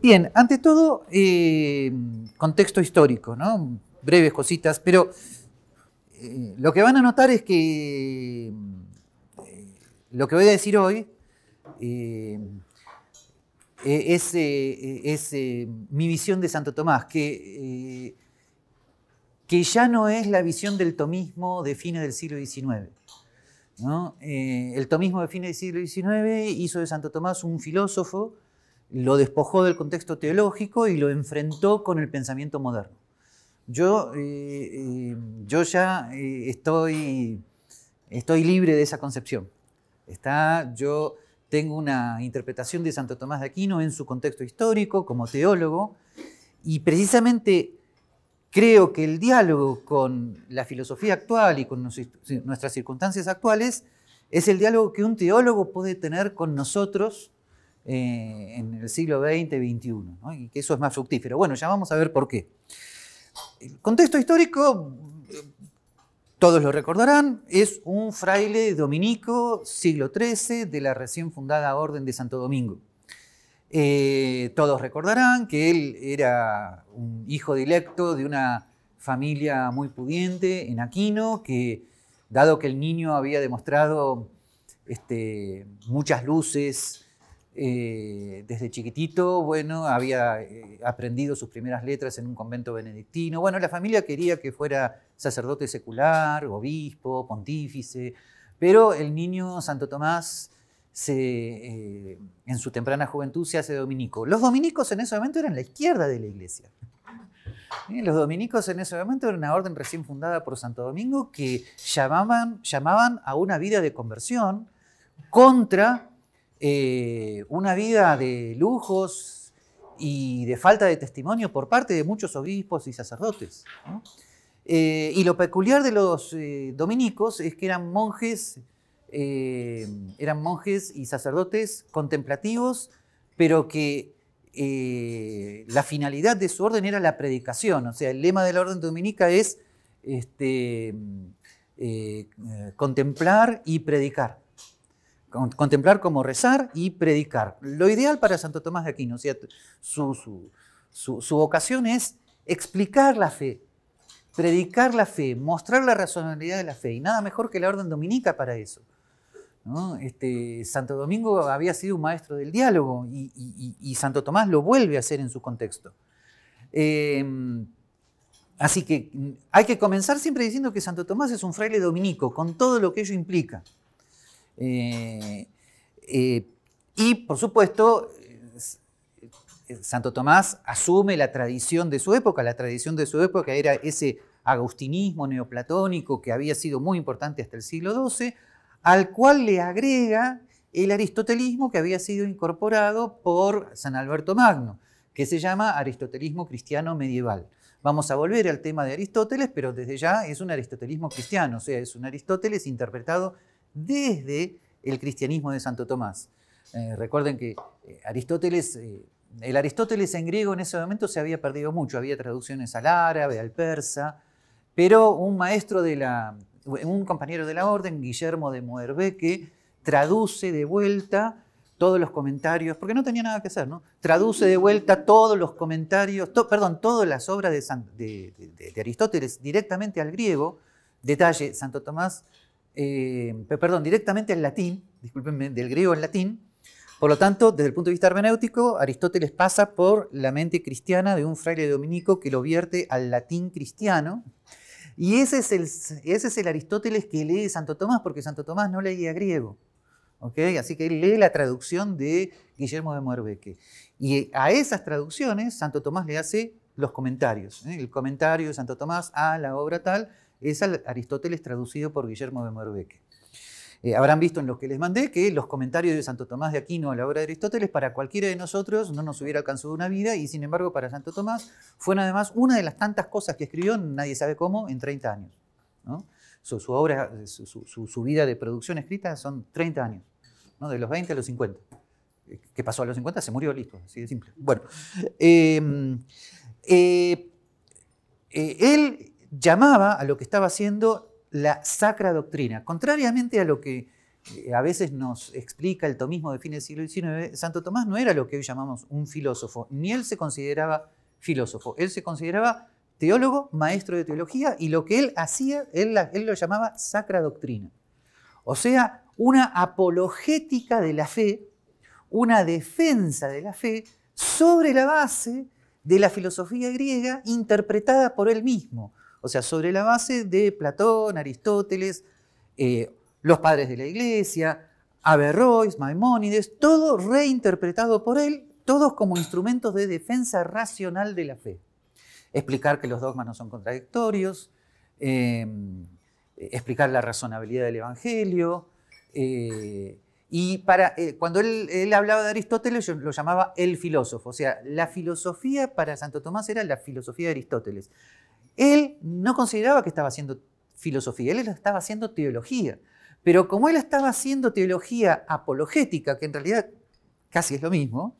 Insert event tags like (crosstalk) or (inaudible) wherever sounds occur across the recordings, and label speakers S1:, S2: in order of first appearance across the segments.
S1: Bien, ante todo, eh, contexto histórico. Breves cositas, pero eh, lo que van a notar es que eh, lo que voy a decir hoy es, es mi visión de Santo Tomás, que ya no es la visión del tomismo de fines del siglo XIX. el tomismo de fines del siglo XIX hizo de Santo Tomás un filósofo, lo despojó del contexto teológico y lo enfrentó con el pensamiento moderno. Yo, eh, eh, yo ya eh, estoy, estoy libre de esa concepción. Está, yo tengo una interpretación de Santo Tomás de Aquino en su contexto histórico, como teólogo, y precisamente creo que el diálogo con la filosofía actual y con nuestras circunstancias actuales es el diálogo que un teólogo puede tener con nosotros eh, en el siglo XX, XXI, y que eso es más fructífero. Bueno, ya vamos a ver por qué. El contexto histórico, todos lo recordarán, es un fraile dominico, siglo XIII, de la recién fundada Orden de Santo Domingo. Eh, todos recordarán que él era un hijo directo de una familia muy pudiente en Aquino, que dado que el niño había demostrado este, muchas luces, eh, desde chiquitito, bueno, había eh, aprendido sus primeras letras en un convento benedictino. Bueno, la familia quería que fuera sacerdote secular, obispo, pontífice, pero el niño Santo Tomás eh, en su temprana juventud se hace dominico. Los dominicos en ese momento eran la izquierda de la iglesia. Los dominicos en ese momento eran una orden recién fundada por Santo Domingo que llamaban, llamaban a una vida de conversión contra eh, una vida de lujos y de falta de testimonio por parte de muchos obispos y sacerdotes. Eh, y lo peculiar de los eh, dominicos es que eran monjes, eran monjes y sacerdotes contemplativos, pero que la finalidad de su orden era la predicación. O sea, el lema de la orden dominica es este, contemplar y predicar contemplar como rezar y predicar. Lo ideal para Santo Tomás de Aquino, su, vocación es explicar la fe, predicar la fe, mostrar la razonabilidad de la fe, y nada mejor que la orden dominica para eso. Este, Santo Domingo había sido un maestro del diálogo y, Santo Tomás lo vuelve a hacer en su contexto. Em, así que hay que comenzar siempre diciendo que Santo Tomás es un fraile dominico, con todo lo que ello implica. Eh, eh, y, por supuesto, eh, Santo Tomás asume la tradición de su época. La tradición de su época era ese agustinismo neoplatónico que había sido muy importante hasta el siglo XII, al cual le agrega el aristotelismo que había sido incorporado por San Alberto Magno, que se llama aristotelismo cristiano medieval. Vamos a volver al tema de Aristóteles, pero desde ya es un aristotelismo cristiano, o sea, es un Aristóteles interpretado desde el cristianismo de Santo Tomás. Eh, recuerden que eh, Aristóteles, eh, el Aristóteles en griego en ese momento se había perdido mucho, había traducciones al árabe, al persa, pero un maestro de la, un compañero de la orden, Guillermo de Moerbeque, traduce de vuelta todos los comentarios, porque no tenía nada que hacer, ¿no? Traduce de vuelta todos los comentarios, perdón, todas las obras de, de, Aristóteles directamente al griego. Detalle, Santo Tomás eh, perdón, directamente al latín, discúlpenme, del griego al latín. Por lo tanto, desde el punto de vista hermenéutico, Aristóteles pasa por la mente cristiana de un fraile dominico que lo vierte al latín cristiano. Y ese es el, Aristóteles que lee Santo Tomás, porque Santo Tomás no leía griego. Así que él lee la traducción de Guillermo de Moerbeque. Y a esas traducciones, Santo Tomás le hace los comentarios. ¿eh? El comentario de Santo Tomás a la obra tal es Aristóteles traducido por Guillermo de Moerbeque. Eh, habrán visto en los que les mandé que los comentarios de Santo Tomás de Aquino a la obra de Aristóteles para cualquiera de nosotros no nos hubiera alcanzado una vida y sin embargo para Santo Tomás fueron además una de las tantas cosas que escribió, nadie sabe cómo, en 30 años. Su, vida de producción escrita son 30 años, de los 20 a los 50. Eh, ¿Qué pasó a los 50? Se murió, listo, así de simple. Bueno, eh, él llamaba a lo que estaba haciendo la sacra doctrina, contrariamente a lo que eh, a veces nos explica el tomismo de fines del siglo XIX, Santo Tomás no era lo que hoy llamamos un filósofo, ni él se consideraba filósofo, él se consideraba teólogo, maestro de teología, y lo que él hacía, él, él lo llamaba sacra doctrina. O sea, una apologética de la fe, una defensa de la fe sobre la base de la filosofía griega interpretada por él mismo. O sea, sobre la base de Platón, Aristóteles, eh, los padres de la iglesia, Averroes, Maimónides, todo reinterpretado por él, todos como instrumentos de defensa racional de la fe. Explicar que los dogmas no son contradictorios, em, explicar la razonabilidad del Evangelio. Eh, y para, eh, cuando él, él, hablaba de Aristóteles, lo llamaba el filósofo. O sea, la filosofía para Santo Tomás era la filosofía de Aristóteles. Él no consideraba que estaba haciendo filosofía, él estaba haciendo teología. Pero como él estaba haciendo teología apologética, que en realidad casi es lo mismo,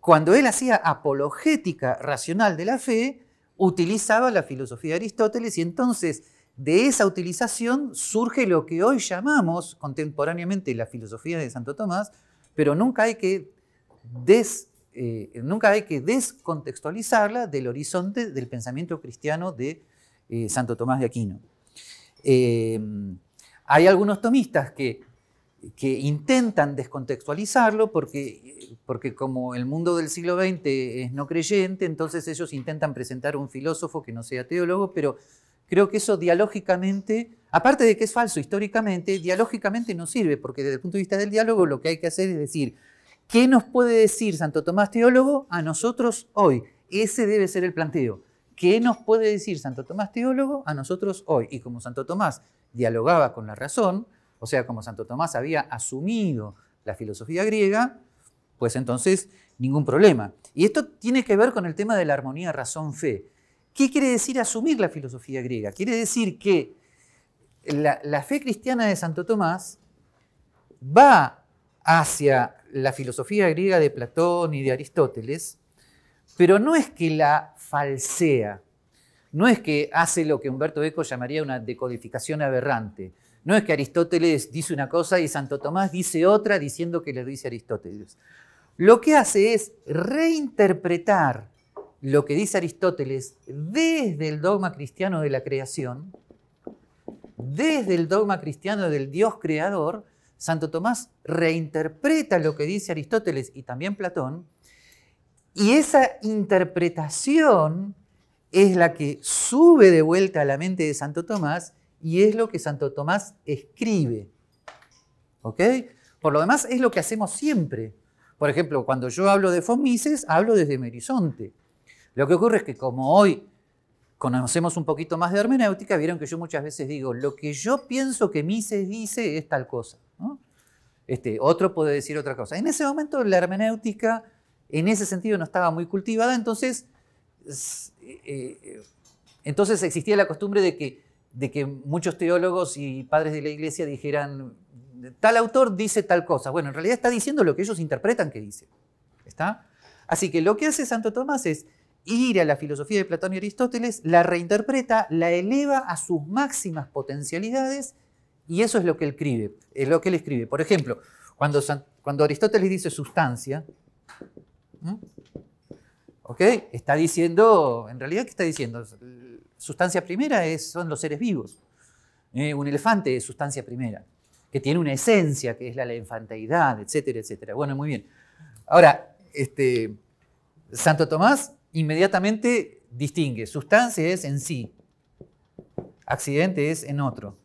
S1: cuando él hacía apologética racional de la fe, utilizaba la filosofía de Aristóteles y entonces de esa utilización surge lo que hoy llamamos contemporáneamente la filosofía de Santo Tomás, pero nunca hay que, eh, nunca hay que descontextualizarla del horizonte del pensamiento cristiano de eh, Santo Tomás de Aquino. Eh, hay algunos tomistas que, que intentan descontextualizarlo porque, porque como el mundo del siglo XX es no creyente, entonces ellos intentan presentar un filósofo que no sea teólogo, pero creo que eso dialógicamente, aparte de que es falso históricamente, dialógicamente no sirve, porque desde el punto de vista del diálogo lo que hay que hacer es decir, ¿qué nos puede decir Santo Tomás teólogo a nosotros hoy? Ese debe ser el planteo. ¿Qué nos puede decir Santo Tomás teólogo a nosotros hoy? Y como Santo Tomás dialogaba con la razón, o sea, como Santo Tomás había asumido la filosofía griega, pues entonces ningún problema. Y esto tiene que ver con el tema de la armonía razón-fe. ¿Qué quiere decir asumir la filosofía griega? Quiere decir que la, la fe cristiana de Santo Tomás va hacia la filosofía griega de Platón y de Aristóteles, pero no es que la falsea, no es que hace lo que Humberto Eco llamaría una decodificación aberrante. No es que Aristóteles dice una cosa y Santo Tomás dice otra diciendo que le dice Aristóteles. Lo que hace es reinterpretar lo que dice Aristóteles desde el dogma cristiano de la creación, desde el dogma cristiano del Dios creador, Santo Tomás reinterpreta lo que dice Aristóteles y también Platón, y esa interpretación es la que sube de vuelta a la mente de Santo Tomás y es lo que Santo Tomás escribe. ¿Ok? Por lo demás, es lo que hacemos siempre. Por ejemplo, cuando yo hablo de Fomises, hablo desde Merizonte. Lo que ocurre es que como hoy conocemos un poquito más de hermenéutica, vieron que yo muchas veces digo, lo que yo pienso que Mises dice es tal cosa. Este, otro puede decir otra cosa. En ese momento la hermenéutica en ese sentido no estaba muy cultivada, entonces eh, eh, entonces existía la costumbre de que, de que muchos teólogos y padres de la iglesia dijeran, tal autor dice tal cosa. Bueno, en realidad está diciendo lo que ellos interpretan que dice. ¿Está? Así que lo que hace Santo Tomás es ir a la filosofía de Platón y Aristóteles, la reinterpreta, la eleva a sus máximas potencialidades y eso es lo que él escribe. Es lo que él escribe. Por ejemplo, cuando, cuando Aristóteles dice sustancia. Está diciendo, en realidad, ¿qué está diciendo? Sustancia primera son los seres vivos. Eh, un elefante es sustancia primera, que tiene una esencia, que es la elefanteidad, etcétera, etcétera. Bueno, muy bien. Ahora, este, Santo Tomás inmediatamente distingue. Sustancia es en sí, accidente es en otro.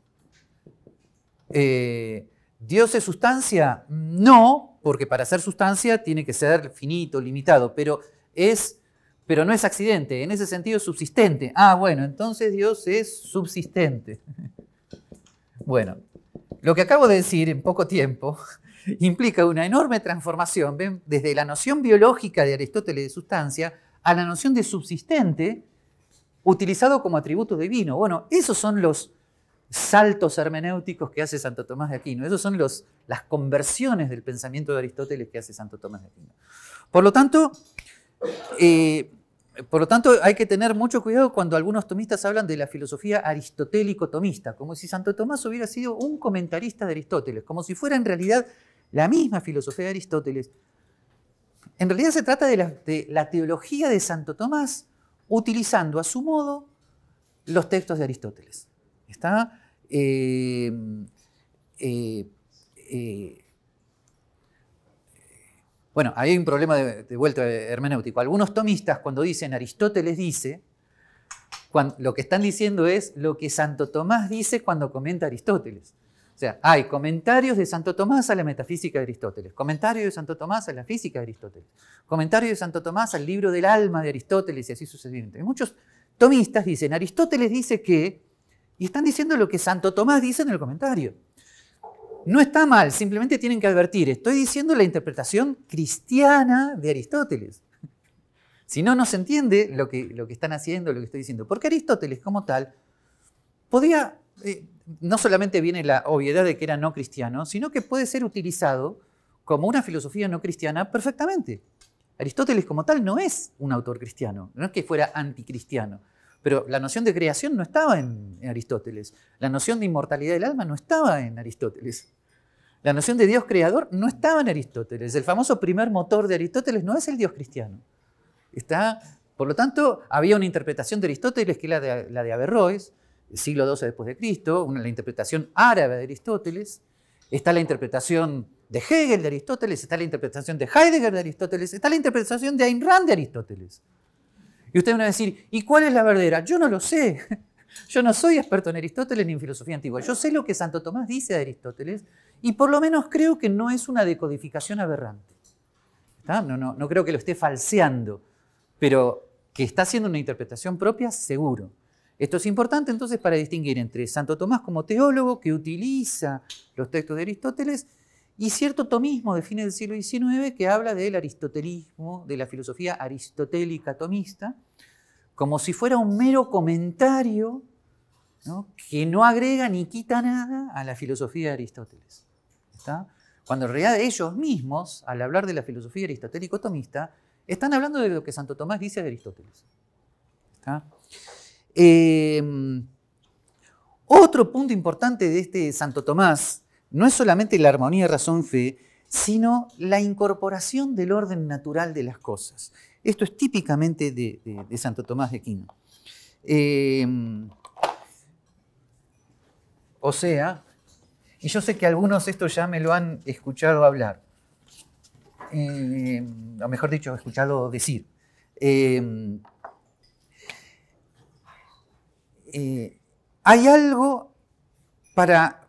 S1: Eh, ¿Dios es sustancia? No, porque para ser sustancia tiene que ser finito, limitado, pero es, pero no es accidente, en ese sentido es subsistente. Ah, bueno, entonces Dios es subsistente. (laughs) Bueno, lo que acabo de decir en poco tiempo (laughs) implica una enorme transformación ¿ven? desde la noción biológica de Aristóteles de sustancia a la noción de subsistente utilizado como atributo divino. Bueno, esos son los saltos hermenéuticos que hace Santo Tomás de Aquino. Esos son las conversiones del pensamiento de Aristóteles que hace Santo Tomás de Aquino. Por lo tanto, eh, por lo tanto, hay que tener mucho cuidado cuando algunos tomistas hablan de la filosofía aristotélico-tomista, como si Santo Tomás hubiera sido un comentarista de Aristóteles, como si fuera en realidad la misma filosofía de Aristóteles. En realidad se trata de la, teología de Santo Tomás utilizando a su modo los textos de Aristóteles. ¿Está? Eh, eh, eh, bueno, hay un problema de, vuelta hermenéutico. Algunos tomistas cuando dicen Aristóteles dice, lo que están diciendo es lo que Santo Tomás dice cuando comenta Aristóteles. O sea, hay comentarios de Santo Tomás a la metafísica de Aristóteles, comentarios de Santo Tomás a la física de Aristóteles, comentarios de Santo Tomás al libro del alma de Aristóteles y así sucesivamente. muchos tomistas dicen, Aristóteles dice que, y están diciendo lo que Santo Tomás dice en el comentario. No está mal, simplemente tienen que advertir, estoy diciendo la interpretación cristiana de Aristóteles. Si no, no se entiende lo que, lo que están haciendo, lo que estoy diciendo. Porque Aristóteles como tal podía, eh, no solamente viene la obviedad de que era no cristiano, sino que puede ser utilizado como una filosofía no cristiana perfectamente. Aristóteles como tal no es un autor cristiano, no es que fuera anticristiano. Pero la noción de creación no estaba en, Aristóteles. La noción de inmortalidad del alma no estaba en Aristóteles. La noción de Dios creador no estaba en Aristóteles. El famoso primer motor de Aristóteles no es el Dios cristiano. Está, por lo tanto, había una interpretación de Aristóteles que era la de, la de Averroes, siglo XII después de Cristo, una, la interpretación árabe de Aristóteles. Está la interpretación de Hegel de Aristóteles, está la interpretación de Heidegger de Aristóteles, está la interpretación de Ayn Rand de Aristóteles. Y ustedes van a decir, ¿y cuál es la verdadera? Yo no lo sé. (laughs) Yo no soy experto en Aristóteles ni en filosofía antigua. Yo sé lo que Santo Tomás dice de Aristóteles y por lo menos creo que no es una decodificación aberrante. No, no, no creo que lo esté falseando, pero que está haciendo una interpretación propia, seguro. Esto es importante entonces para distinguir entre Santo Tomás como teólogo que utiliza los textos de Aristóteles y cierto tomismo de fines del siglo XIX que habla del aristotelismo, de la filosofía aristotélica tomista, como si fuera un mero comentario que no agrega ni quita nada a la filosofía de Aristóteles. Cuando en realidad ellos mismos, al hablar de la filosofía aristotélico-tomista, están hablando de lo que Santo Tomás dice de Aristóteles. Eh, otro punto importante de este Santo Tomás no es solamente la armonía razón-fe, sino la incorporación del orden natural de las cosas. Esto es típicamente de, Santo Tomás de Aquino. Em, o sea, y yo sé que algunos esto ya me lo han escuchado hablar, em, o mejor dicho, escuchado decir. Em, eh, hay algo para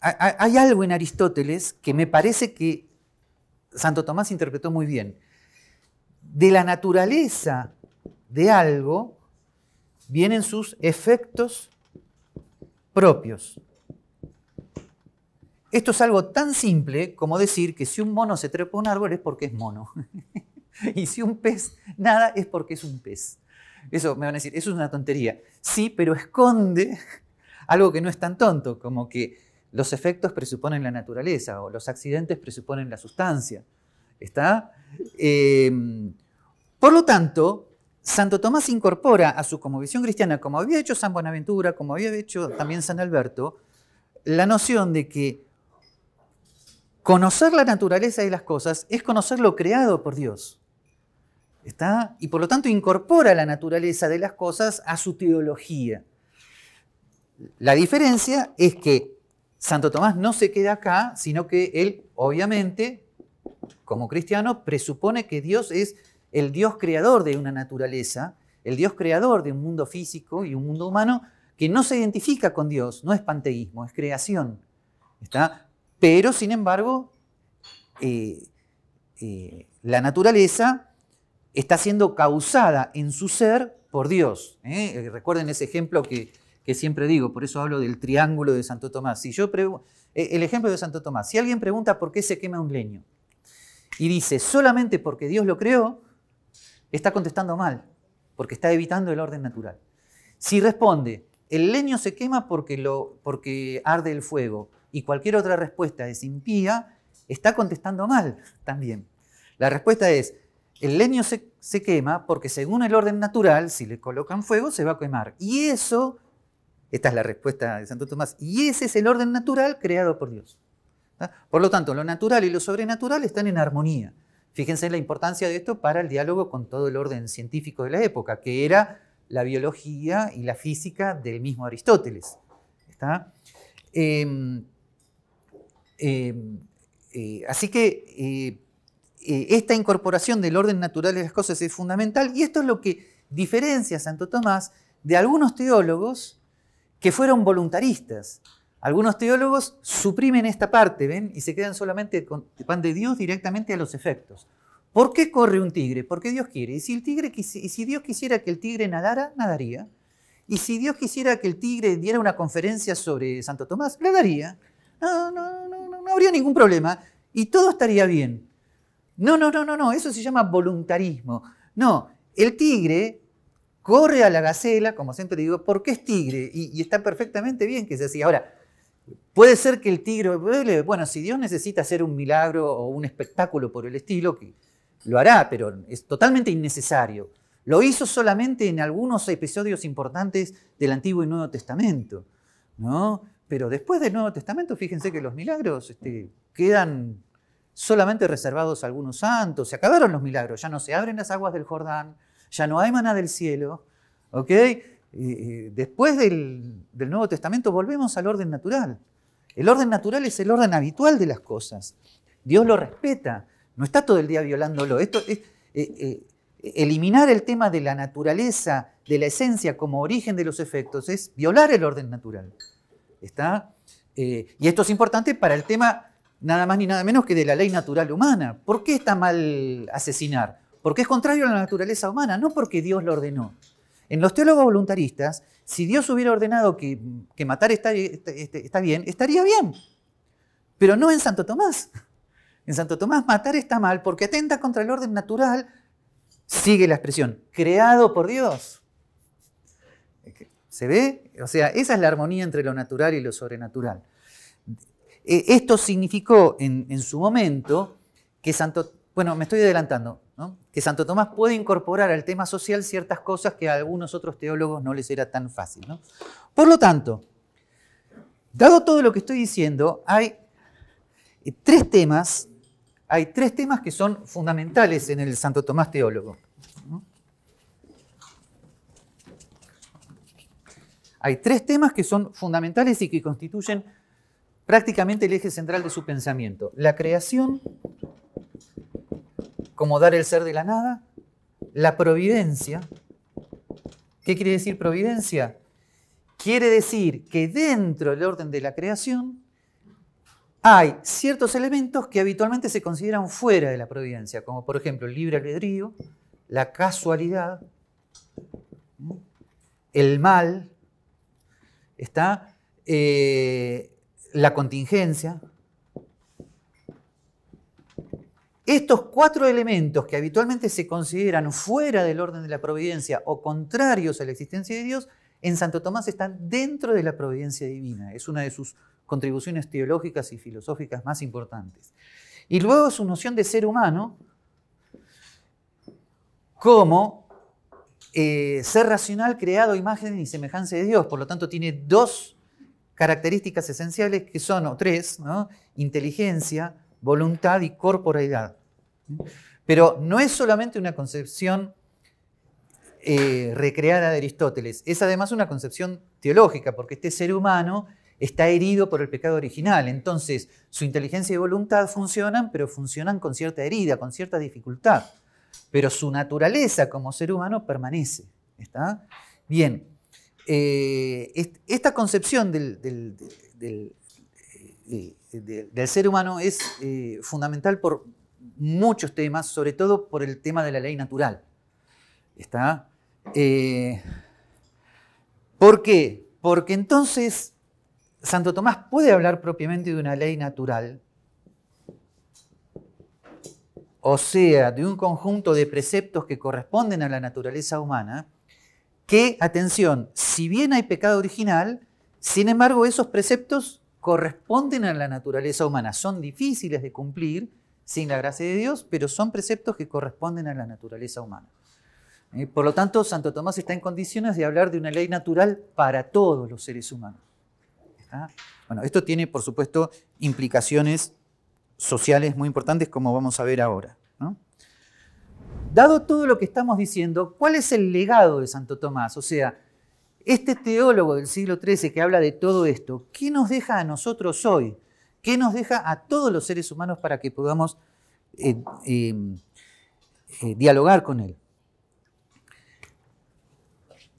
S1: hay algo en Aristóteles que me parece que Santo Tomás interpretó muy bien. De la naturaleza de algo vienen sus efectos propios. Esto es algo tan simple como decir que si un mono se trepa a un árbol es porque es mono. (laughs) y si un pez nada es porque es un pez. Eso me van a decir, eso es una tontería. Sí, pero esconde (laughs) algo que no es tan tonto, como que los efectos presuponen la naturaleza o los accidentes presuponen la sustancia. ¿Está? Eh, por lo tanto, Santo Tomás incorpora a su visión cristiana, como había hecho San Buenaventura, como había hecho también San Alberto, la noción de que conocer la naturaleza de las cosas es conocer lo creado por Dios. Y por lo tanto incorpora la naturaleza de las cosas a su teología. La diferencia es que Santo Tomás no se queda acá, sino que él, obviamente, como cristiano, presupone que Dios es el Dios creador de una naturaleza, el Dios creador de un mundo físico y un mundo humano que no se identifica con Dios, no es panteísmo, es creación. ¿está? Pero, sin embargo, eh, eh, la naturaleza está siendo causada en su ser por Dios. ¿eh? Recuerden ese ejemplo que, que siempre digo, por eso hablo del triángulo de Santo Tomás. Si yo eh, el ejemplo de Santo Tomás, si alguien pregunta por qué se quema un leño y dice solamente porque Dios lo creó, está contestando mal, porque está evitando el orden natural. Si responde, el leño se quema porque, lo, porque arde el fuego y cualquier otra respuesta es impía, está contestando mal también. La respuesta es, el leño se, se, quema porque según el orden natural, si le colocan fuego, se va a quemar. Y eso, esta es la respuesta de Santo Tomás, y ese es el orden natural creado por Dios. Por lo tanto, lo natural y lo sobrenatural están en armonía. Fíjense la importancia de esto para el diálogo con todo el orden científico de la época, que era la biología y la física del mismo Aristóteles. Em, em, eh, así que eh, esta incorporación del orden natural de las cosas es fundamental y esto es lo que diferencia a Santo Tomás de algunos teólogos que fueron voluntaristas. Algunos teólogos suprimen esta parte, ¿ven? Y se quedan solamente con pan de Dios directamente a los efectos. ¿Por qué corre un tigre? Porque Dios quiere. Y si, el tigre, y si Dios quisiera que el tigre nadara, nadaría. Y si Dios quisiera que el tigre diera una conferencia sobre Santo Tomás, la daría. No, no, no, no habría ningún problema. Y todo estaría bien. No, no, no, no, no. Eso se llama voluntarismo. No, el tigre corre a la gacela, como siempre digo, porque es tigre. Y, está perfectamente bien que sea así. Ahora, Puede ser que el tigre, bueno, si Dios necesita hacer un milagro o un espectáculo por el estilo, que lo hará, pero es totalmente innecesario. Lo hizo solamente en algunos episodios importantes del Antiguo y Nuevo Testamento, ¿no? Pero después del Nuevo Testamento, fíjense que los milagros este, quedan solamente reservados a algunos santos. Se acabaron los milagros, ya no se abren las aguas del Jordán, ya no hay maná del cielo, ¿ok? después del, Nuevo Testamento volvemos al orden natural. El orden natural es el orden habitual de las cosas. Dios lo respeta, no está todo el día violándolo. Esto es, eh, eh, eliminar el tema de la naturaleza, de la esencia como origen de los efectos, es violar el orden natural. ¿Está? Eh, y esto es importante para el tema nada más ni nada menos que de la ley natural humana. ¿Por qué está mal asesinar? Porque es contrario a la naturaleza humana, no porque Dios lo ordenó. En los teólogos voluntaristas, si Dios hubiera ordenado que, matar está, está, bien, estaría bien. Pero no en Santo Tomás. En Santo Tomás matar está mal porque atenta contra el orden natural, sigue la expresión, creado por Dios. ¿Se ve? O sea, esa es la armonía entre lo natural y lo sobrenatural. E, esto significó en, en su momento que Santo... Bueno, me estoy adelantando que Santo Tomás puede incorporar al tema social ciertas cosas que a algunos otros teólogos no les era tan fácil. Por lo tanto, dado todo lo que estoy diciendo, hay eh, tres temas, hay tres temas que son fundamentales en el Santo Tomás teólogo. Hay tres temas que son fundamentales y que constituyen prácticamente el eje central de su pensamiento. La creación, como dar el ser de la nada, la providencia. ¿Qué quiere decir providencia? Quiere decir que dentro del orden de la creación hay ciertos elementos que habitualmente se consideran fuera de la providencia, como por ejemplo el libre albedrío, la casualidad, el mal, está eh, la contingencia, Estos cuatro elementos que habitualmente se consideran fuera del orden de la providencia o contrarios a la existencia de Dios, en Santo Tomás están dentro de la providencia divina. Es una de sus contribuciones teológicas y filosóficas más importantes. Y luego su noción de ser humano como eh, ser racional creado imagen y semejanza de Dios. Por lo tanto, tiene dos características esenciales que son, o tres, inteligencia, voluntad y corporalidad. Pero no es solamente una concepción eh, recreada de Aristóteles, es además una concepción teológica, porque este ser humano está herido por el pecado original. Entonces, su inteligencia y voluntad funcionan, pero funcionan con cierta herida, con cierta dificultad. Pero su naturaleza como ser humano permanece. ¿Está? Bien, eh, esta concepción del, eh, del ser humano es eh, fundamental por muchos temas, sobre todo por el tema de la ley natural. ¿Está? Eh, ¿Por qué? Porque entonces Santo Tomás puede hablar propiamente de una ley natural, o sea, de un conjunto de preceptos que corresponden a la naturaleza humana, que, atención, si bien hay pecado original, sin embargo esos preceptos corresponden a la naturaleza humana, son difíciles de cumplir, sin la gracia de Dios, pero son preceptos que corresponden a la naturaleza humana. ¿Eh? Por lo tanto, Santo Tomás está en condiciones de hablar de una ley natural para todos los seres humanos. Bueno, esto tiene, por supuesto, implicaciones sociales muy importantes, como vamos a ver ahora. Dado todo lo que estamos diciendo, ¿cuál es el legado de Santo Tomás? O sea, este teólogo del siglo XIII que habla de todo esto, ¿qué nos deja a nosotros hoy? ¿Qué nos deja a todos los seres humanos para que podamos eh, eh, dialogar con él?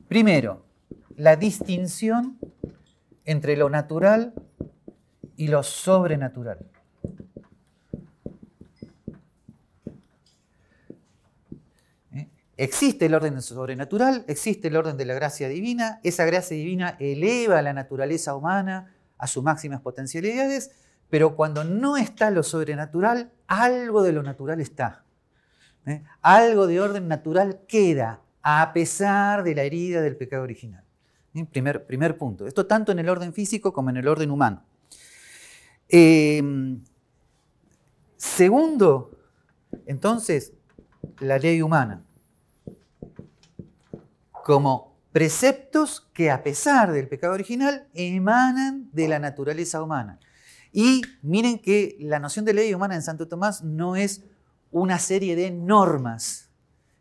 S1: Primero, la distinción entre lo natural y lo sobrenatural. Existe el orden sobrenatural, existe el orden de la gracia divina, esa gracia divina eleva la naturaleza humana a sus máximas potencialidades, pero cuando no está lo sobrenatural, algo de lo natural está. ¿Eh? Algo de orden natural queda, a pesar de la herida del pecado original. Primer, primer punto. Esto tanto en el orden físico como en el orden humano. Em, segundo, entonces, la ley humana. Como preceptos que a pesar del pecado original emanan de la naturaleza humana. Y miren que la noción de ley humana en Santo Tomás no es una serie de normas,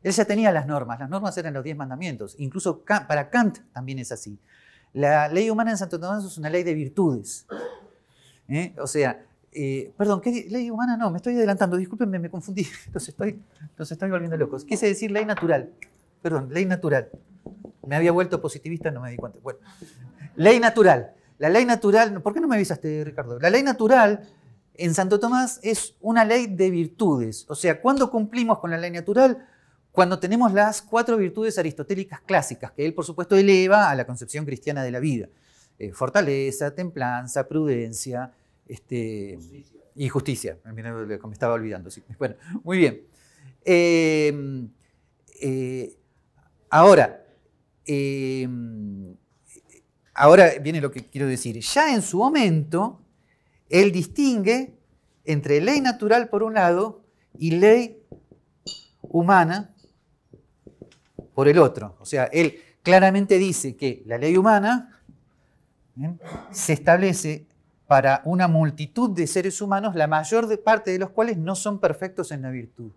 S1: él ya tenía las normas, las normas eran los diez mandamientos, incluso para Kant también es así. La ley humana en Santo Tomás es una ley de virtudes. ¿eh? O sea, eh, perdón, ¿qué ley humana? No, me estoy adelantando, discúlpenme, me confundí, (laughs) los estoy, los estoy volviendo locos. Quise decir ley natural, perdón, ley natural. Me había vuelto positivista, no me di cuenta. Bueno, ley natural. La ley natural, ¿por qué no me avisaste, Ricardo? La ley natural en Santo Tomás es una ley de virtudes. O sea, cuando cumplimos con la ley natural, cuando tenemos las cuatro virtudes aristotélicas clásicas, que él por supuesto eleva a la concepción cristiana de la vida. Eh, fortaleza, templanza, prudencia este, y justicia. Me estaba olvidando. Bueno, muy bien. Em, eh, ahora, em, ahora viene lo que quiero decir. Ya en su momento, él distingue entre ley natural por un lado y ley humana por el otro. O sea, él claramente dice que la ley humana se establece para una multitud de seres humanos, la mayor parte de los cuales no son perfectos en la virtud.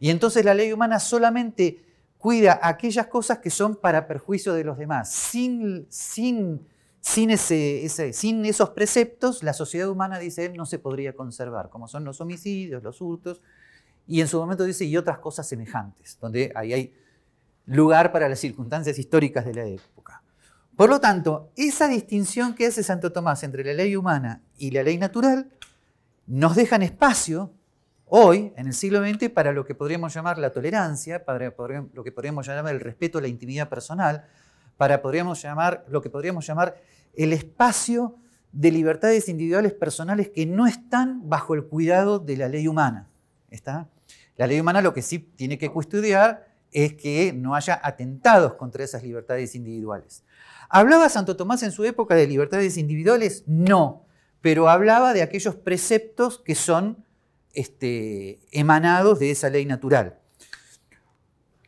S1: Y entonces la ley humana solamente cuida aquellas cosas que son para perjuicio de los demás. Sin, sin, sin, ese, sin esos preceptos, la sociedad humana, dice él, no se podría conservar, como son los homicidios, los hurtos, y en su momento dice, y otras cosas semejantes, donde ahí hay lugar para las circunstancias históricas de la época. Por lo tanto, esa distinción que hace Santo Tomás entre la ley humana y la ley natural nos dejan espacio hoy, en el siglo XX, para lo que podríamos llamar la tolerancia, para lo que podríamos llamar el respeto a la intimidad personal, para podríamos llamar, lo que podríamos llamar el espacio de libertades individuales personales que no están bajo el cuidado de la ley humana. ¿Está? La ley humana lo que sí tiene que custodiar es que no haya atentados contra esas libertades individuales. ¿Hablaba Santo Tomás en su época de libertades individuales? No, pero hablaba de aquellos preceptos que son este, emanados de esa ley natural.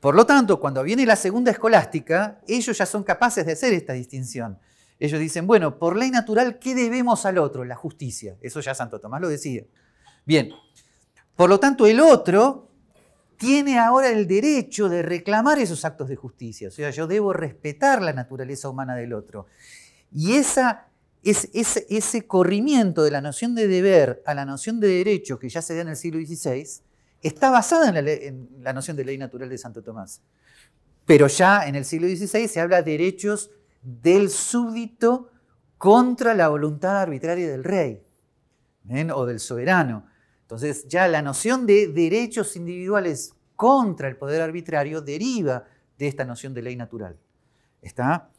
S1: Por lo tanto, cuando viene la segunda escolástica, ellos ya son capaces de hacer esta distinción. Ellos dicen, bueno, por ley natural, ¿qué debemos al otro? La justicia. Eso ya Santo Tomás lo decía. Bien, por lo tanto, el otro tiene ahora el derecho de reclamar esos actos de justicia. O sea, yo debo respetar la naturaleza humana del otro. Y esa, ese corrimiento de la noción de deber a la noción de derecho que ya se da en el siglo XVI está basada en la, en la noción de ley natural de Santo Tomás. Pero ya en el siglo XVI se habla de derechos del súbdito contra la voluntad arbitraria del rey o del soberano. Entonces ya la noción de derechos individuales contra el poder arbitrario deriva de esta noción de ley natural. ¿Está?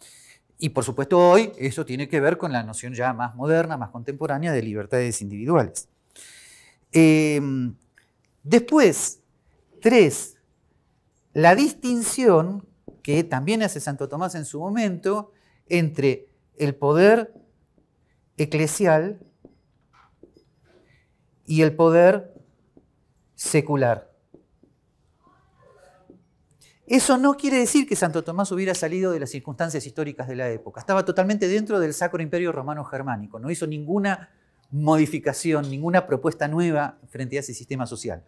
S1: Y por supuesto hoy eso tiene que ver con la noción ya más moderna, más contemporánea de libertades individuales. Em, después, tres, la distinción que también hace Santo Tomás en su momento entre el poder eclesial y el poder secular. Eso no quiere decir que Santo Tomás hubiera salido de las circunstancias históricas de la época. Estaba totalmente dentro del Sacro Imperio Romano Germánico. No hizo ninguna modificación, ninguna propuesta nueva frente a ese sistema social.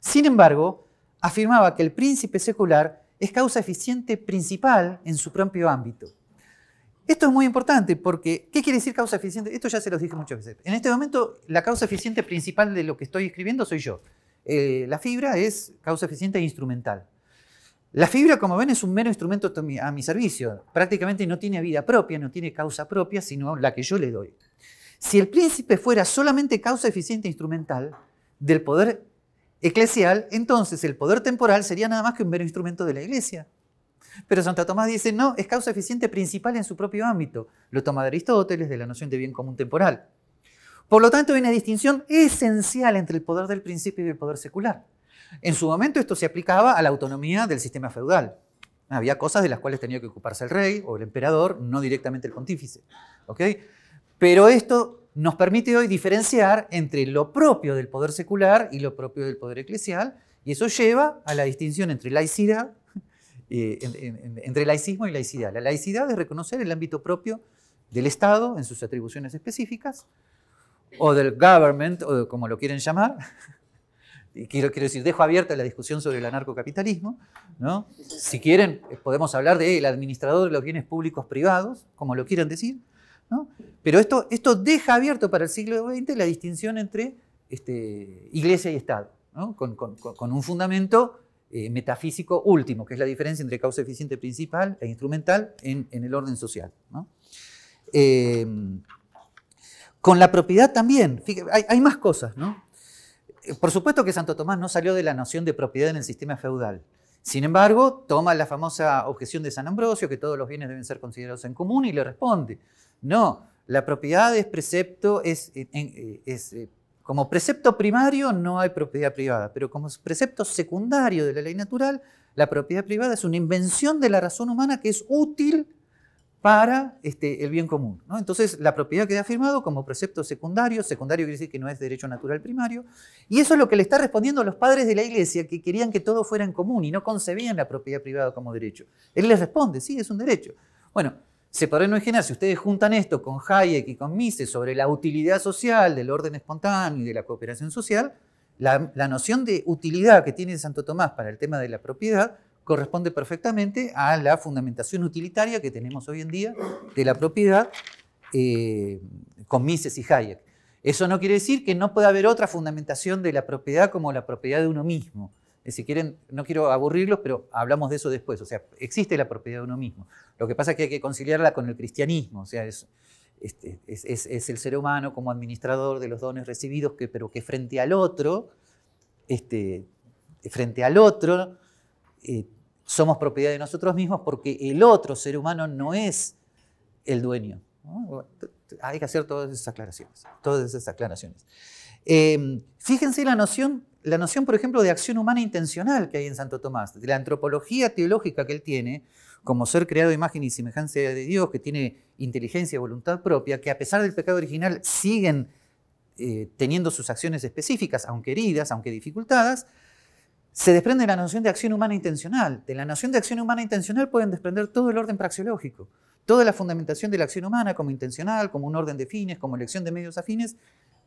S1: Sin embargo, afirmaba que el príncipe secular es causa eficiente principal en su propio ámbito. Esto es muy importante porque, ¿qué quiere decir causa eficiente? Esto ya se los dije muchas veces. En este momento, la causa eficiente principal de lo que estoy escribiendo soy yo. Eh, la fibra es causa eficiente instrumental. La fibra, como ven, es un mero instrumento a mi servicio. Prácticamente no tiene vida propia, no tiene causa propia, sino la que yo le doy. Si el príncipe fuera solamente causa eficiente instrumental del poder eclesial, entonces el poder temporal sería nada más que un mero instrumento de la iglesia. Pero Santa Tomás dice, no, es causa eficiente principal en su propio ámbito. Lo toma de Aristóteles, de la noción de bien común temporal. Por lo tanto, hay una distinción esencial entre el poder del principio y el poder secular. En su momento esto se aplicaba a la autonomía del sistema feudal. Había cosas de las cuales tenía que ocuparse el rey o el emperador, no directamente el pontífice. Pero esto nos permite hoy diferenciar entre lo propio del poder secular y lo propio del poder eclesial, y eso lleva a la distinción entre laicidad, eh, entre laicismo y laicidad. La laicidad es reconocer el ámbito propio del Estado en sus atribuciones específicas, o del government, o como lo quieren llamar, quiero, decir, dejo abierta la discusión sobre el anarcocapitalismo. ¿no? Si quieren, eh, podemos hablar del administrador de los bienes públicos privados, como lo quieran decir. ¿no? Pero esto, esto deja abierto para el siglo XX la distinción entre este, iglesia y Estado, ¿no? con, un fundamento eh, metafísico último, que es la diferencia entre causa eficiente principal e instrumental en, el orden social. ¿no? Eh, con la propiedad también, hay, hay más cosas, ¿no? Por supuesto que Santo Tomás no salió de la noción de propiedad en el sistema feudal. Sin embargo, toma la famosa objeción de San Ambrosio, que todos los bienes deben ser considerados en común, y le responde, no, la propiedad es precepto, es, eh, eh, como precepto primario no hay propiedad privada, pero como precepto secundario de la ley natural, la propiedad privada es una invención de la razón humana que es útil para este, el bien común. Entonces, la propiedad queda afirmado como precepto secundario, secundario quiere decir que no es derecho natural primario, y eso es lo que le está respondiendo a los padres de la iglesia que querían que todo fuera en común y no concebían la propiedad privada como derecho. Él les responde, sí, es un derecho. Bueno, se podrán imaginar, si ustedes juntan esto con Hayek y con Mises sobre la utilidad social del orden espontáneo y de la cooperación social, la noción de utilidad que tiene Santo Tomás para el tema de la propiedad corresponde perfectamente a la fundamentación utilitaria que tenemos hoy en día de la propiedad eh, con Mises y Hayek. Eso no quiere decir que no pueda haber otra fundamentación de la propiedad como la propiedad de uno mismo. Eh, si quieren, no quiero aburrirlos, pero hablamos de eso después. O sea, existe la propiedad de uno mismo. Lo que pasa es que hay que conciliarla con el cristianismo. O sea, es, este, es, el ser humano como administrador de los dones recibidos, pero que frente al otro, este, frente al otro, eh, somos propiedad de nosotros mismos porque el otro ser humano no es el dueño. Hay que hacer todas esas aclaraciones. Todas esas aclaraciones. Em, fíjense la noción, la noción, por ejemplo, de acción humana intencional que hay en Santo Tomás, de la antropología teológica que él tiene, como ser creado a imagen y semejanza de Dios, que tiene inteligencia y voluntad propia, que a pesar del pecado original siguen eh, teniendo sus acciones específicas, aunque heridas, aunque dificultadas, se desprende la noción de acción humana intencional. De la noción de acción humana intencional pueden desprender todo el orden praxeológico. Toda la fundamentación de la acción humana como intencional, como un orden de fines, como elección de medios afines,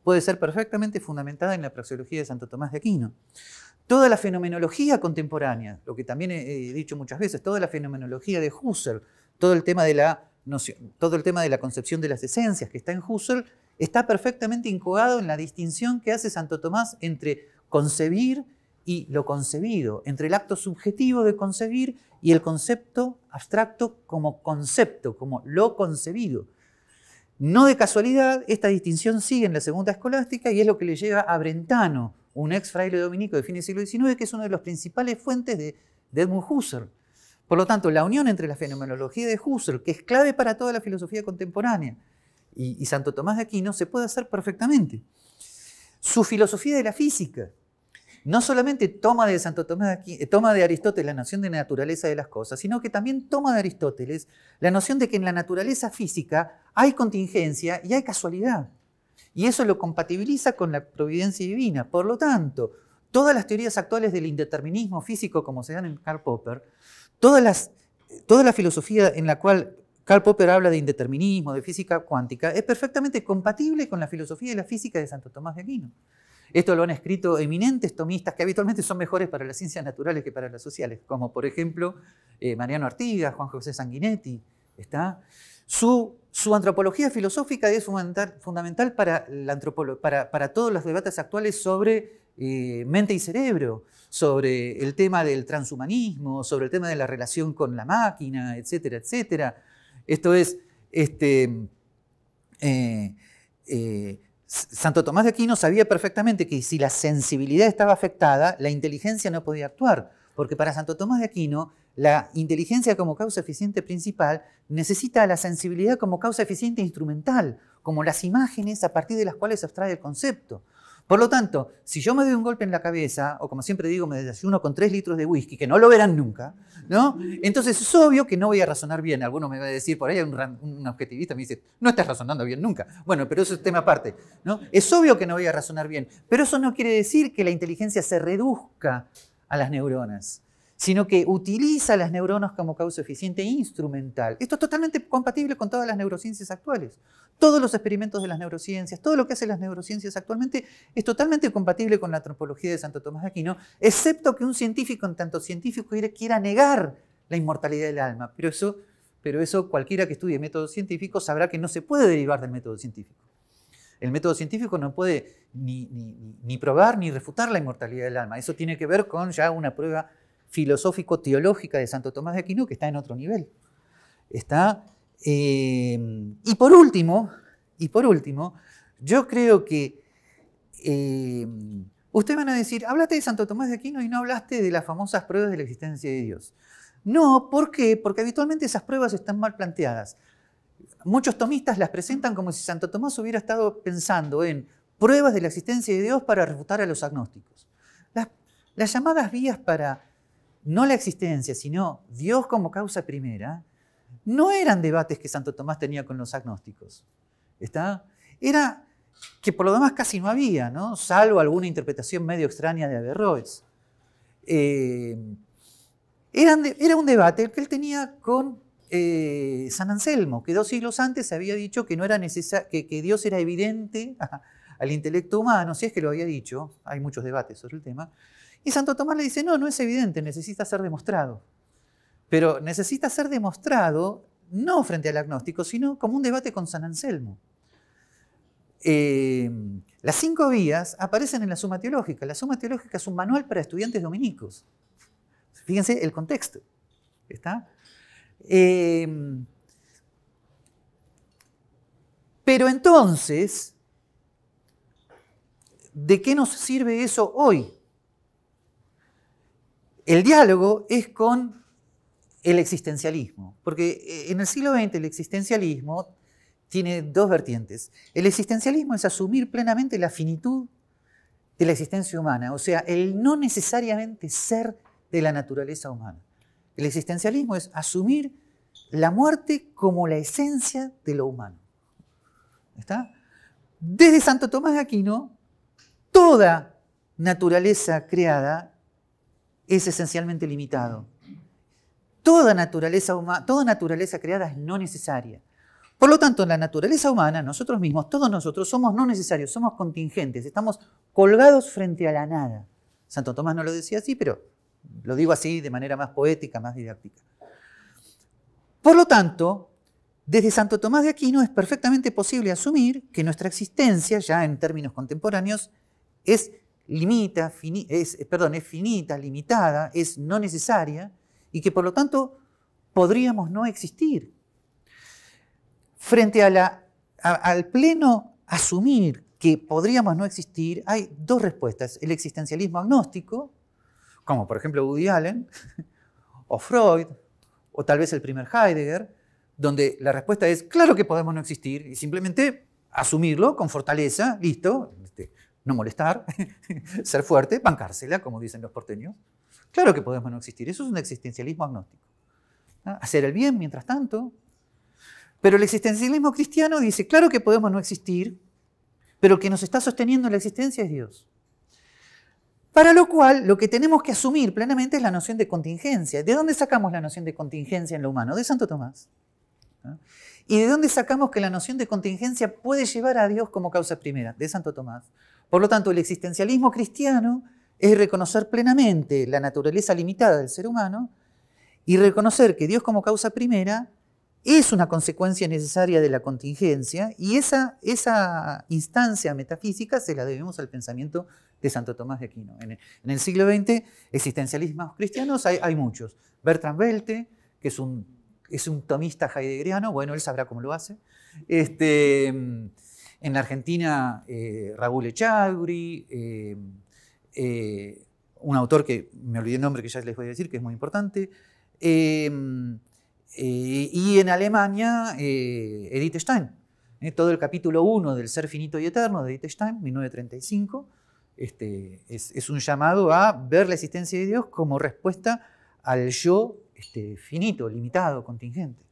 S1: puede ser perfectamente fundamentada en la praxeología de Santo Tomás de Aquino. Toda la fenomenología contemporánea, lo que también he dicho muchas veces, toda la fenomenología de Husserl, todo el tema de la, todo el tema de la concepción de las esencias que está en Husserl, está perfectamente incogado en la distinción que hace Santo Tomás entre concebir y lo concebido, entre el acto subjetivo de concebir y el concepto abstracto como concepto, como lo concebido. No de casualidad, esta distinción sigue en la segunda escolástica y es lo que le lleva a Brentano, un ex fraile dominico de fines del siglo XIX, que es una de las principales fuentes de, Edmund Husserl. Por lo tanto, la unión entre la fenomenología de Husserl, que es clave para toda la filosofía contemporánea, y, y Santo Tomás de Aquino, se puede hacer perfectamente. Su filosofía de la física, no solamente toma de Santo Tomás de, eh, toma de Aristóteles la noción de naturaleza de las cosas, sino que también toma de Aristóteles la noción de que en la naturaleza física hay contingencia y hay casualidad. Y eso lo compatibiliza con la providencia divina. Por lo tanto, todas las teorías actuales del indeterminismo físico, como se dan en Karl Popper, toda la filosofía en la cual Karl Popper habla de indeterminismo, de física cuántica, es perfectamente compatible con la filosofía de la física de Santo Tomás de Aquino. Esto lo han escrito eminentes tomistas que habitualmente son mejores para las ciencias naturales que para las sociales, como por ejemplo eh, Mariano Artigas, Juan José Sanguinetti. ¿está? Su, su antropología filosófica es fundamental, para, la para, para, todos los debates actuales sobre eh, mente y cerebro, sobre el tema del transhumanismo, sobre el tema de la relación con la máquina, etcétera, etcétera. Esto es, este, eh, Santo Tomás de Aquino sabía perfectamente que si la sensibilidad estaba afectada, la inteligencia no podía actuar, porque para Santo Tomás de Aquino la inteligencia como causa eficiente principal necesita la sensibilidad como causa eficiente instrumental, como las imágenes a partir de las cuales se abstrae el concepto. Por lo tanto, si yo me doy un golpe en la cabeza, o como siempre digo, me desayuno con tres litros de whisky, que no lo verán nunca, ¿no? Entonces es obvio que no voy a razonar bien. Alguno me va a decir, por ahí un, un objetivista me dice, no estás razonando bien nunca. Bueno, pero eso es tema aparte, ¿no? Es obvio que no voy a razonar bien, pero eso no quiere decir que la inteligencia se reduzca a las neuronas sino que utiliza las neuronas como causa eficiente e instrumental. Esto es totalmente compatible con todas las neurociencias actuales. Todos los experimentos de las neurociencias, todo lo que hacen las neurociencias actualmente es totalmente compatible con la antropología de Santo Tomás de Aquino, excepto que un científico, en tanto científico, quiera negar la inmortalidad del alma. Pero eso, pero eso cualquiera que estudie métodos científicos sabrá que no se puede derivar del método científico. El método científico no puede ni, ni probar ni refutar la inmortalidad del alma. Eso tiene que ver con ya una prueba filosófico-teológica de Santo Tomás de Aquino que está en otro nivel. Está, eh, y por último, y por último, yo creo que eh, ustedes van a decir, hablaste de Santo Tomás de Aquino y no hablaste de las famosas pruebas de la existencia de Dios. No, ¿por qué? Porque habitualmente esas pruebas están mal planteadas. Muchos tomistas las presentan como si Santo Tomás hubiera estado pensando en pruebas de la existencia de Dios para refutar a los agnósticos. las llamadas vías para no la existencia, sino Dios como causa primera, no eran debates que Santo Tomás tenía con los agnósticos. ¿Está? Era que por lo demás casi no había, ¿no? salvo alguna interpretación medio extraña de Averroes. Eh, era un debate que él tenía con eh, San Anselmo, que dos siglos antes había dicho que, no era que, que Dios era evidente (laughs) al intelecto humano, si es que lo había dicho, hay muchos debates sobre el tema, y Santo Tomás le dice, no, no es evidente, necesita ser demostrado. Pero necesita ser demostrado no frente al agnóstico, sino como un debate con San Anselmo. Eh, las cinco vías aparecen en la Suma Teológica. La Suma Teológica es un manual para estudiantes dominicos. Fíjense el contexto. ¿Está? Eh, pero entonces, ¿de qué nos sirve eso hoy? El diálogo es con el existencialismo, porque eh, en el siglo XX el existencialismo tiene dos vertientes. El existencialismo es asumir plenamente la finitud de la existencia humana, o sea, el no necesariamente ser de la naturaleza humana. El existencialismo es asumir la muerte como la esencia de lo humano. ¿Está? Desde Santo Tomás de Aquino, toda naturaleza creada es esencialmente limitado. Toda naturaleza, toda naturaleza creada es no necesaria. Por lo tanto, en la naturaleza humana, nosotros mismos, todos nosotros somos no necesarios, somos contingentes, estamos colgados frente a la nada. Santo Tomás no lo decía así, pero lo digo así de manera más poética, más didáctica. Por lo tanto, desde Santo Tomás de Aquino es perfectamente posible asumir que nuestra existencia, ya en términos contemporáneos, es limita, es, perdón, es finita, limitada, es no necesaria y que por lo tanto podríamos no existir. Frente a al pleno asumir que podríamos no existir, hay dos respuestas. El existencialismo agnóstico, como por ejemplo Woody Allen, (laughs) o Freud, o tal vez el primer Heidegger, donde la respuesta es, claro que podemos no existir, y simplemente asumirlo con fortaleza, listo, este, no molestar, (laughs) ser fuerte, bancársela, como dicen los porteños. Claro que podemos no existir, eso es un existencialismo agnóstico. Hacer el bien mientras tanto. Pero el existencialismo cristiano dice, claro que podemos no existir, pero el que nos está sosteniendo la existencia es Dios. Para lo cual, lo que tenemos que asumir plenamente es la noción de contingencia. ¿De dónde sacamos la noción de contingencia en lo humano? De Santo Tomás. ¿Y de dónde sacamos que la noción de contingencia puede llevar a Dios como causa primera? De Santo Tomás. Por lo tanto, el existencialismo cristiano es reconocer plenamente la naturaleza limitada del ser humano y reconocer que Dios como causa primera es una consecuencia necesaria de la contingencia y esa, instancia metafísica se la debemos al pensamiento de Santo Tomás de Aquino. En el, siglo XX, existencialismos cristianos hay, muchos. Bertrand Belte, que es un, es un tomista heideggeriano, bueno, él sabrá cómo lo hace. Este, en la Argentina, eh, Raúl Echaguri, eh, eh, un autor que me olvidé el nombre que ya les voy a decir, que es muy importante. y en Alemania, Edith Stein. todo el capítulo 1 del Ser Finito y Eterno de Edith Stein, 1935 este, es, un llamado a ver la existencia de Dios como respuesta al yo este, finito, limitado, contingente.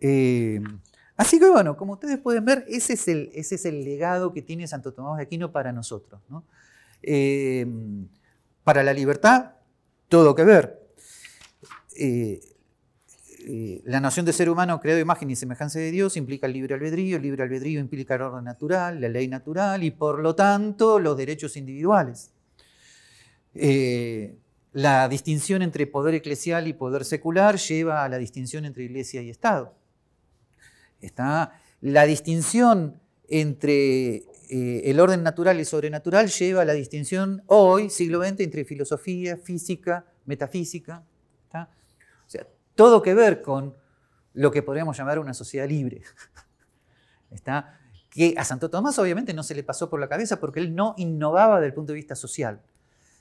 S1: Eh, así que bueno, como ustedes pueden ver, ese es, el, ese es el legado que tiene Santo Tomás de Aquino para nosotros. Eh, para la libertad, todo que ver. Eh, eh, la noción de ser humano creado imagen y semejanza de Dios implica el libre albedrío, el libre albedrío implica el orden natural, la ley natural y por lo tanto los derechos individuales. La distinción entre poder eclesial y poder secular lleva a la distinción entre iglesia y Estado. Está la distinción entre eh, el orden natural y sobrenatural lleva a la distinción hoy, siglo XX, entre filosofía, física, metafísica. O sea, todo que ver con lo que podríamos llamar una sociedad libre. (laughs) ¿Está? Que a Santo Tomás obviamente no se le pasó por la cabeza porque él no innovaba desde el punto de vista social.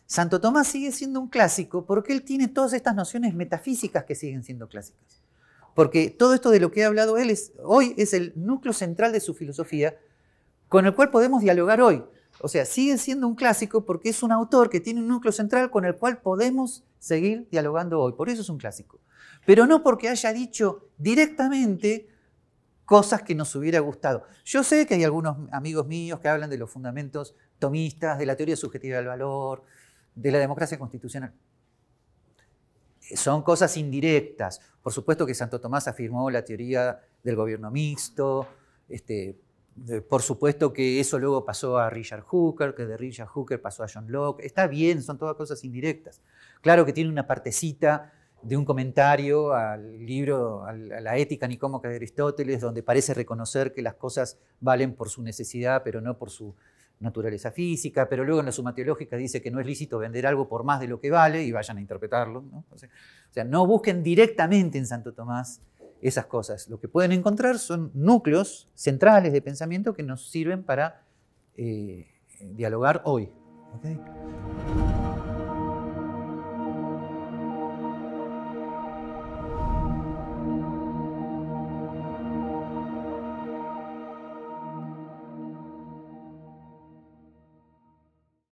S1: Santo Tomás sigue siendo un clásico porque él tiene todas estas nociones metafísicas que siguen siendo clásicas. Porque todo esto de lo que he hablado él hoy es el núcleo central de su filosofía con el cual podemos dialogar hoy. O sea, sigue siendo un clásico porque es un autor que tiene un núcleo central con el cual podemos seguir dialogando hoy. Por eso es un clásico pero no porque haya dicho directamente cosas que nos hubiera gustado. Yo sé que hay algunos amigos míos que hablan de los fundamentos tomistas, de la teoría subjetiva del valor, de la democracia constitucional. Son cosas indirectas. Por supuesto que Santo Tomás afirmó la teoría del gobierno mixto, este, por supuesto que eso luego pasó a Richard Hooker, que de Richard Hooker pasó a John Locke. Está bien, son todas cosas indirectas. Claro que tiene una partecita de un comentario al libro, a la ética nicómaca de Aristóteles, donde parece reconocer que las cosas valen por su necesidad, pero no por su naturaleza física, pero luego en la suma teológica dice que no es lícito vender algo por más de lo que vale y vayan a interpretarlo. O, sea, no busquen directamente en Santo Tomás esas cosas. Lo que pueden encontrar son núcleos centrales de pensamiento que nos sirven para eh, dialogar hoy.